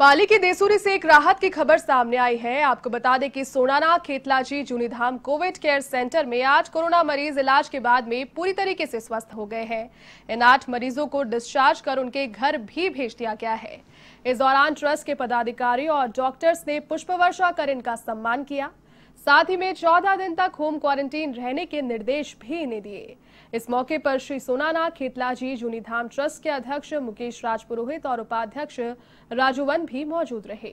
पाली के देसूरी से एक राहत की खबर सामने आई है। आपको बता दें कि Sonana Khetlaji, Junidham covid care centre में आठ कोरोना मरीज़ इलाज के बाद में पूरी तरीके से स्वस्थ हो गए हैं। इन आठ मरीजों को डिस्चार्ज कर उनके घर भी भेज दिया गया है। इस दौरान ट्रस्ट के पदाधिकारी और डॉक्टर्स ने पुष्प वर्षा कर इनका सम्मान किया। साथ ही में चौदह दिन तक होम क्वारंटीन रहने के निर्देश भी इन्हें दिए। इस मौके पर श्री सोनाना खेतलाजी, जूनीधाम ट्रस्ट के अध्यक्ष मुकेश राजपुरोहित और उपाध्यक्ष राजूवन भी मौजूद रहे।